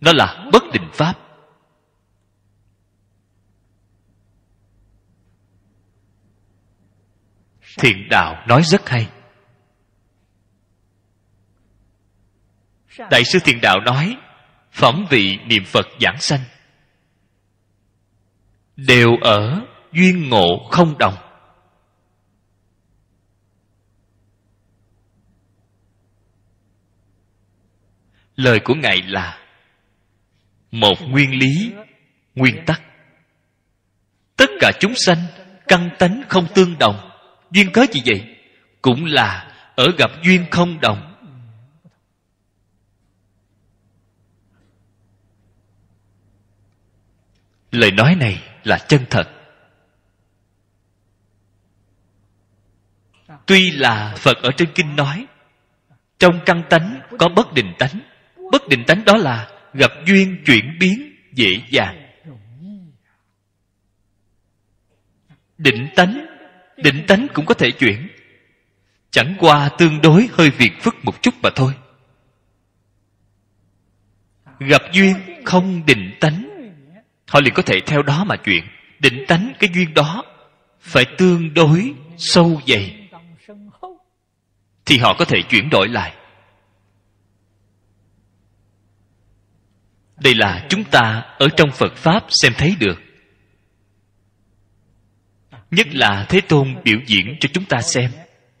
[SPEAKER 1] Nó là bất định pháp. Thiện đạo nói rất hay. Đại sư thiện đạo nói, phẩm vị niệm phật giảng sanh đều ở duyên ngộ không đồng. Lời của ngài là một nguyên lý, nguyên tắc. Tất cả chúng sanh căn tánh không tương đồng. Duyên cớ gì vậy? Cũng là ở gặp duyên không đồng. Lời nói này là chân thật. Tuy là phật ở trên kinh nói, trong căn tánh có bất định tánh. Bất định tánh đó là gặp duyên chuyển biến dễ dàng. Định tánh định tánh cũng có thể chuyển. Chẳng qua tương đối hơi việt phức một chút mà thôi. Gặp duyên không định tánh họ liền có thể theo đó mà chuyển định tánh cái duyên đó, phải tương đối sâu dày. Thì họ có thể chuyển đổi lại. Đây là chúng ta ở trong phật pháp xem thấy được. Nhất là thế tôn biểu diễn cho chúng ta xem,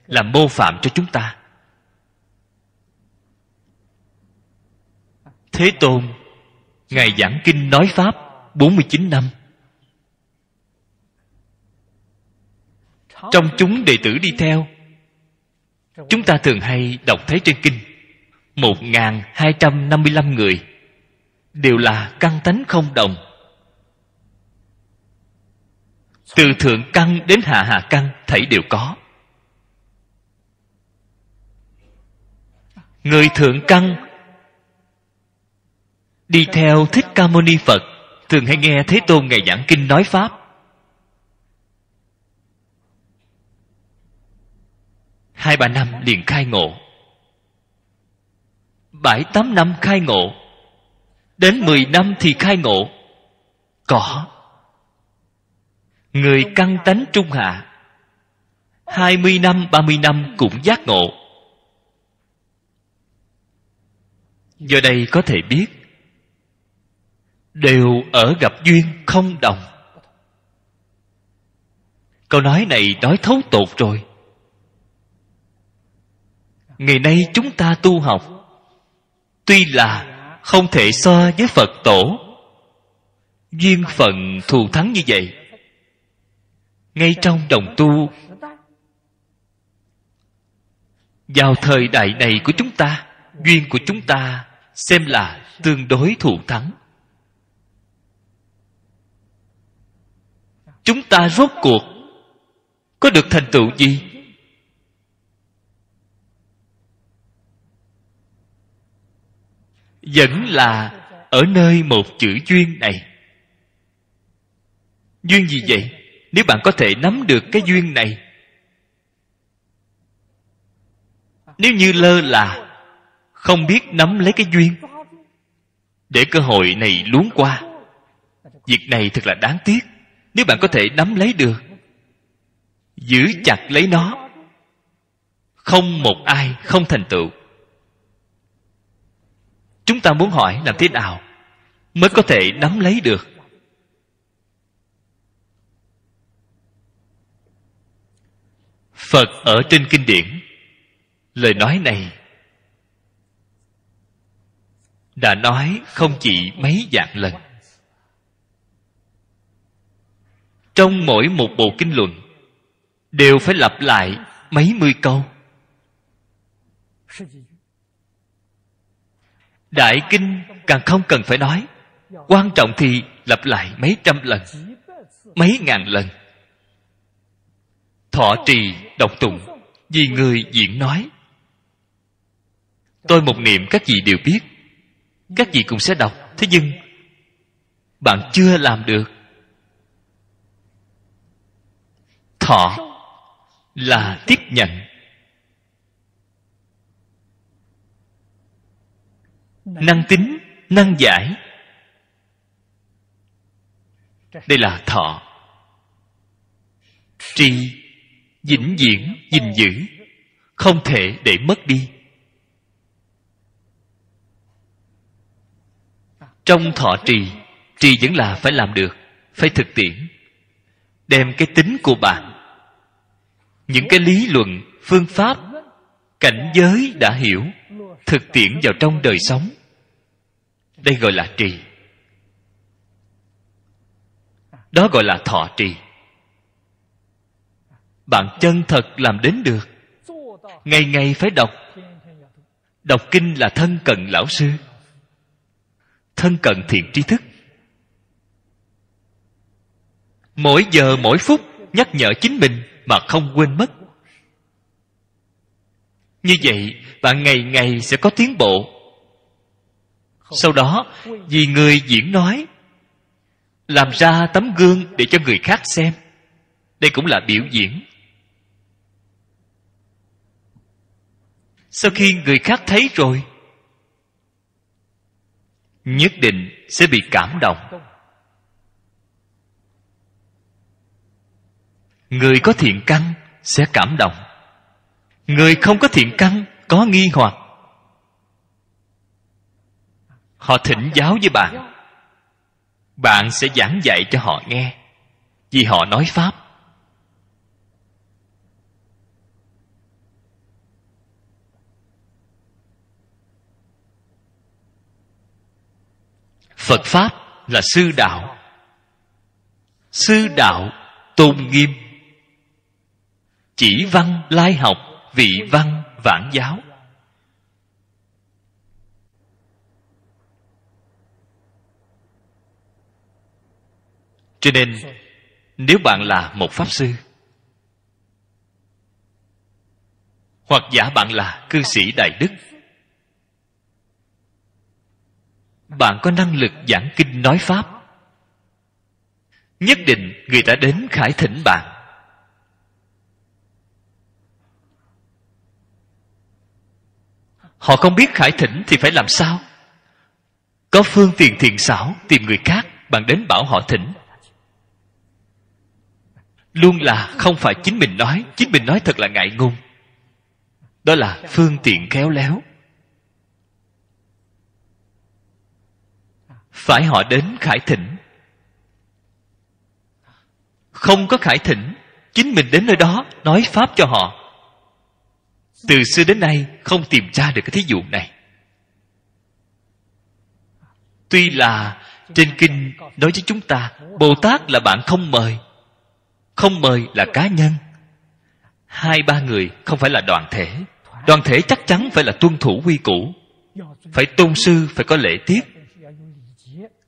[SPEAKER 1] là mô phạm cho chúng ta. Thế tôn, ngài giảng kinh nói pháp 49 năm. Trong chúng đệ tử đi theo, chúng ta thường hay đọc thấy trên kinh, một hai trăm năm mươi lăm người đều là căn tánh không đồng. Từ thượng căn đến hạ hạ căn thảy đều có. Người thượng căn đi theo thích ca mâu ni phật thường hay nghe thế tôn ngày giảng kinh nói pháp. Hai ba năm liền khai ngộ. Bảy tám năm khai ngộ. Đến mười năm thì khai ngộ. Có. Người căn tánh trung hạ. Hai mươi năm, ba mươi năm cũng giác ngộ. Do đây có thể biết đều ở gặp duyên không đồng. Câu nói này nói thấu tột rồi. Ngày nay chúng ta tu học, tuy là không thể so với phật tổ, duyên phận thù thắng như vậy. Ngay trong đồng tu, vào thời đại này của chúng ta, duyên của chúng ta xem là tương đối thù thắng. Chúng ta rốt cuộc có được thành tựu gì? Vẫn là ở nơi một chữ duyên này. Duyên gì vậy? Nếu bạn có thể nắm được cái duyên này. Nếu như lơ là không biết nắm lấy cái duyên, để cơ hội này luống qua, việc này thật là đáng tiếc nếu bạn có thể nắm lấy được, giữ chặt lấy nó, không một ai, không thành tựu. Chúng ta muốn hỏi làm thế nào mới có thể nắm lấy được? Phật ở trên kinh điển, lời nói này đã nói không chỉ mấy dạng lần. Trong mỗi một bộ kinh luận, đều phải lặp lại mấy mươi câu. Đại kinh càng không cần phải nói, quan trọng thì lặp lại mấy trăm lần, mấy ngàn lần. Thọ trì độc tụng, vì người diễn nói. Tôi một niệm các vị đều biết, các vị cũng sẽ đọc. Thế nhưng, bạn chưa làm được. Thọ là tiếp nhận. Năng tính, năng giải. Đây là thọ. Trì vĩnh viễn, gìn giữ, không thể để mất đi. Trong thọ trì trì vẫn là phải làm được, phải thực tiễn, đem cái tính của bạn những cái lý luận, phương pháp, cảnh giới đã hiểu, thực tiễn vào trong đời sống. Đây gọi là trì. Đó gọi là thọ trì. Bạn chân thật làm đến được. Ngày ngày phải đọc. Đọc kinh là thân cận lão sư. Thân cận thiện tri thức. Mỗi giờ mỗi phút nhắc nhở chính mình mà không quên mất. Như vậy bạn ngày ngày sẽ có tiến bộ. Sau đó, vì người diễn nói, làm ra tấm gương để cho người khác xem. Đây cũng là biểu diễn. Sau khi người khác thấy rồi, nhất định sẽ bị cảm động. Người có thiện căn sẽ cảm động. Người không có thiện căn có nghi hoặc. Họ thỉnh giáo với bạn. Bạn sẽ giảng dạy cho họ nghe, vì họ nói pháp. Phật pháp là sư đạo. Sư đạo tôn nghiêm chỉ văn lai học, vị văn vãn giáo. Cho nên, nếu bạn là một pháp sư, hoặc giả bạn là cư sĩ đại đức, bạn có năng lực giảng kinh nói pháp, nhất định người ta đến khải thỉnh bạn. Họ không biết khải thỉnh thì phải làm sao? Có phương tiện thiện xảo tìm người khác bạn đến bảo họ thỉnh luôn là không phải chính mình nói, chính mình nói thật là ngại ngùng. Đó là phương tiện khéo léo. Phải họ đến khải thỉnh không có khải thỉnh chính mình đến nơi đó nói pháp cho họ từ xưa đến nay, không tìm ra được cái thí dụ này. Tuy là trên kinh nói với chúng ta, bồ tát là bạn không mời không mời là cá nhân. Hai, ba người không phải là đoàn thể. Đoàn thể chắc chắn phải là tuân thủ quy củ. Phải tôn sư, phải có lễ tiết,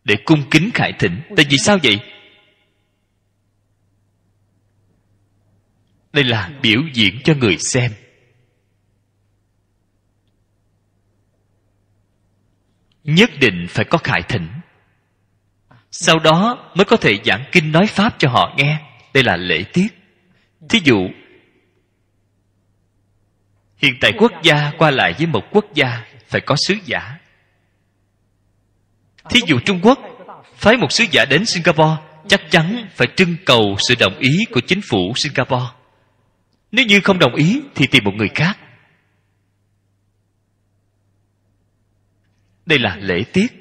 [SPEAKER 1] để cung kính khải thỉnh tại vì sao vậy? Đây là biểu diễn cho người xem. Nhất định phải có khải thỉnh sau đó mới có thể giảng kinh nói pháp cho họ nghe. Đây là lễ tiết. Thí dụ, hiện tại quốc gia qua lại với một quốc gia phải có sứ giả. Thí dụ trung quốc, phái một sứ giả đến singapore, chắc chắn phải trưng cầu sự đồng ý của chính phủ singapore. Nếu như không đồng ý thì tìm một người khác. Đây là lễ tiết.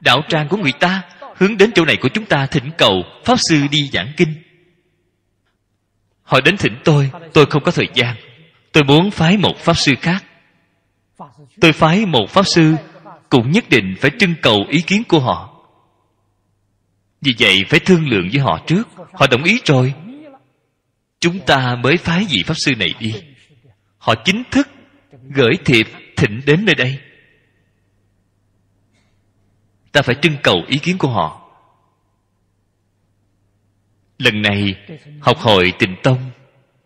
[SPEAKER 1] Đạo tràng của người ta hướng đến chỗ này của chúng ta thỉnh cầu pháp sư đi giảng kinh. Họ đến thỉnh tôi tôi không có thời gian. Tôi muốn phái một pháp sư khác. Tôi phái một pháp sư cũng nhất định phải trưng cầu ý kiến của họ. Vì vậy phải thương lượng với họ trước. Họ đồng ý rồi. Chúng ta mới phái vị pháp sư này đi. Họ chính thức gửi thiệp thỉnh đến nơi đây. Ta phải trưng cầu ý kiến của họ. Lần này, học hội tịnh tông,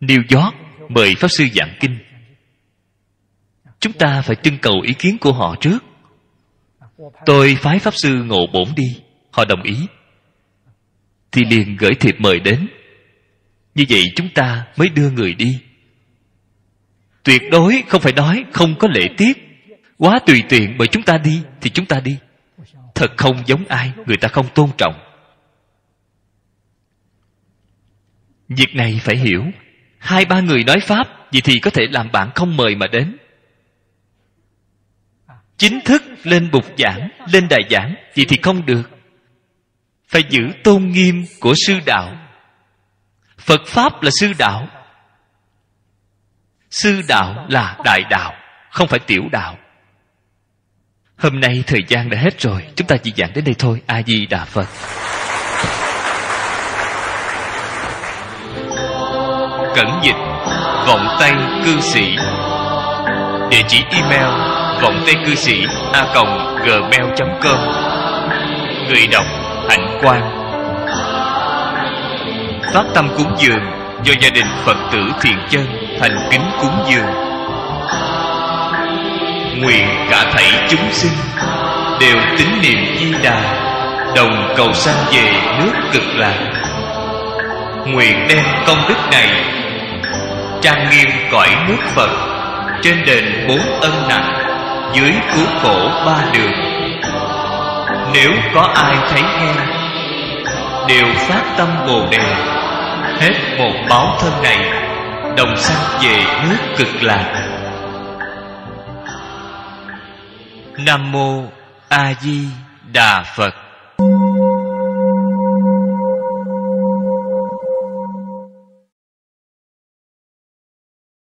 [SPEAKER 1] new york mời pháp sư giảng kinh. Chúng ta phải trưng cầu ý kiến của họ trước. Tôi phái pháp sư ngộ bổn đi, họ đồng ý. Thì liền gửi thiệp mời đến. Như vậy chúng ta mới đưa người đi tuyệt đối không phải nói không có lễ tiết. Quá tùy tiện bởi chúng ta đi thì chúng ta đi. Thật không giống ai, người ta không tôn trọng. Việc này phải hiểu. Hai ba người nói pháp, vậy thì có thể làm bạn không mời mà đến. Chính thức lên bục giảng, lên đài giảng, vậy thì không được. Phải giữ tôn nghiêm của sư đạo. Phật pháp là sư đạo sư đạo là đại đạo, không phải tiểu đạo. Hôm nay thời gian đã hết rồi, chúng ta chỉ giảng đến đây thôi. A di đà phật. Cẩn dịch, vọng tay cư sĩ. Địa chỉ email, vọng tay cư sĩ a gmail com. Người đọc, hạnh quan phát tâm cúng dường do gia đình phật tử thiện chân thành kính cúng dường. Nguyện cả thảy chúng sinh đều tín niệm di đà, đồng cầu sanh về nước cực lạc. Nguyện đem công đức này trang nghiêm cõi nước phật trên đền bốn ân nặng dưới cứu khổ ba đường. Nếu có ai thấy nghe, đều phát tâm bồ đề, hết một báo thân này đồng sanh về nước cực lạc. Nam mô a di đà phật.